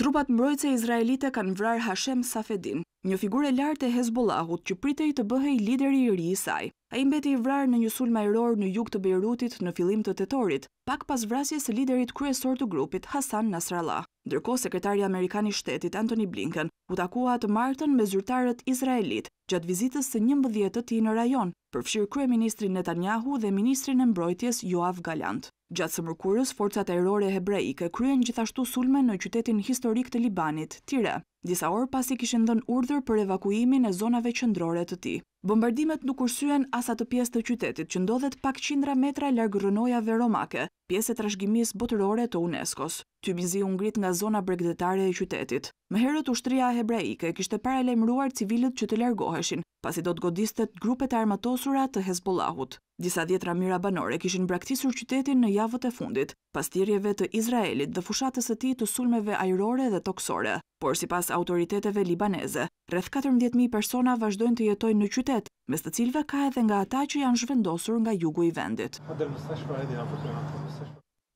Trupat mbrojtëse izraelite kanë vrarë Hashem Safedin, një figurë e lartë e Hezbollahut që pritej të bëhej lideri i ri i saj. Ai mbeti i vrarë në një sulm ajror në jug të Bejrutit në fillim të tetorit, pak pas vrasjes së liderit kryesor të grupit, Hassan Nasrallah. Ndërkohë, sekretari amerikan i Shtetit, Antony Blinken, u takua të martën me zyrtarët izraelitë gjatë vizitës së njëmbëdhjetë të tij në rajon. përfshirë kryeministrin Netanyahu dhe ministrin e Mbrojtjes Yoav Gallant. Gjatë së mërkurës, forcat ajrore hebraike kryen gjithashtu sulme në qytetin historik të Libanit, Tire, disa orë pasi kishin dhënë urdhër për evakuimin e zonave qendrore të tij. Bombardimet nuk kursyen as atë pjesë të qytetit që ndodhet pak qindra metra larg rrënojave romake, pjesë e trashëgimisë botërore të UNESCO-s. Tym i zi u ngrit nga zona bregdetare e qytetit. Më herët ushtria hebraike kishte paralajmëruar civilët që të largoheshin, pasi do të godiste grupet e armatosura të Hezbollahut. Disa dhjetëra mijëra banorë kishin braktisur qytetin në javët e fundit, pas thirrjeve të Izraelit dhe fushatës së tij të sulmeve ajrore dhe tokësore. Por sipas autoriteteve libaneze, rreth katërmbëdhjetë mijë persona vazhdojnë të jetojnë në qytet, mes të cilëve ka edhe nga ata që janë zhvendosur nga jugu i vendit.